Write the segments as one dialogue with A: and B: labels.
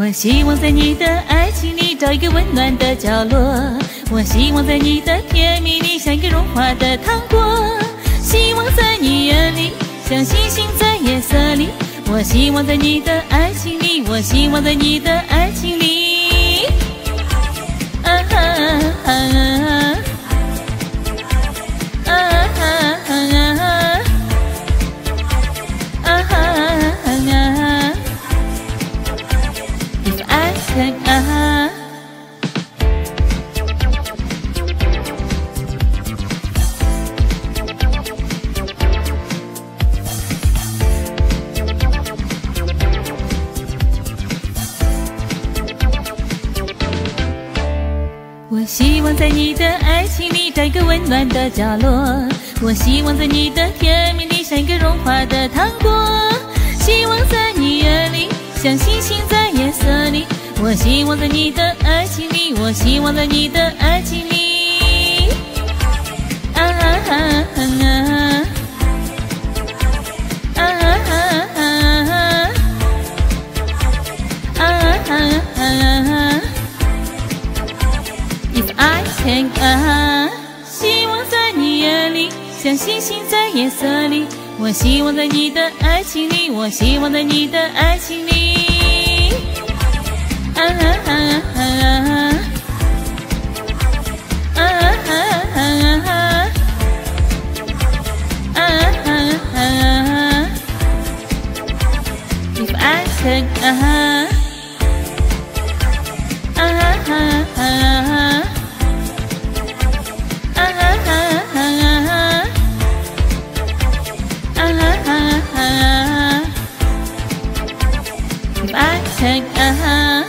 A: 我希望在你的爱情里找一个温暖的角落，我希望在你的甜蜜里像一个融化的糖果，希望在你眼里像星星在夜色里，我希望在你的爱情里，我希望在你的爱情里。啊哈啊啊啊在你的爱情里找个温暖的角落，我希望在你的甜蜜里像一个融化的糖果，希望在你眼里像星星在夜色里，我希望在你的爱情里，我希望在你的爱情里，啊啊啊啊,啊！啊啊啊啊啊！啊啊啊啊啊！天啊，希望在你眼里像星星在夜色里，我希望在你的爱情里，我希望在你的爱情里。啊哈，啊哈，啊哈，你不爱的啊哈，啊哈，啊哈。！If I can 啊。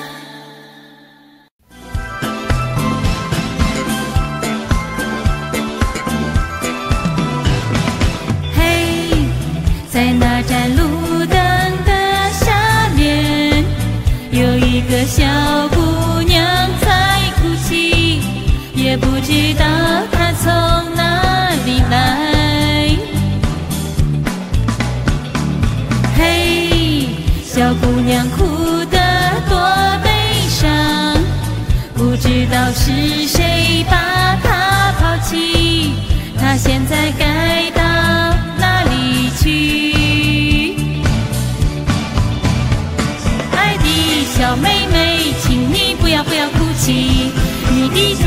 A: 嘿，在那盏路灯的下面，有一个小是谁把她抛弃，她现在该到哪里去？亲爱的小妹妹，请你不要不要哭泣，你的家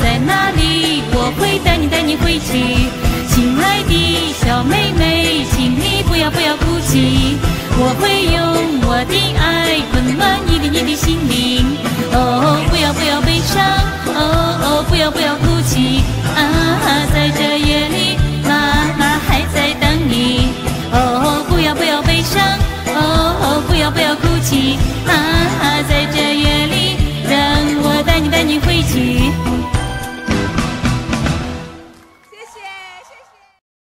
A: 在哪里？我会带你带你回去。亲爱的小妹妹，请你不要不要哭泣，我会 will, will.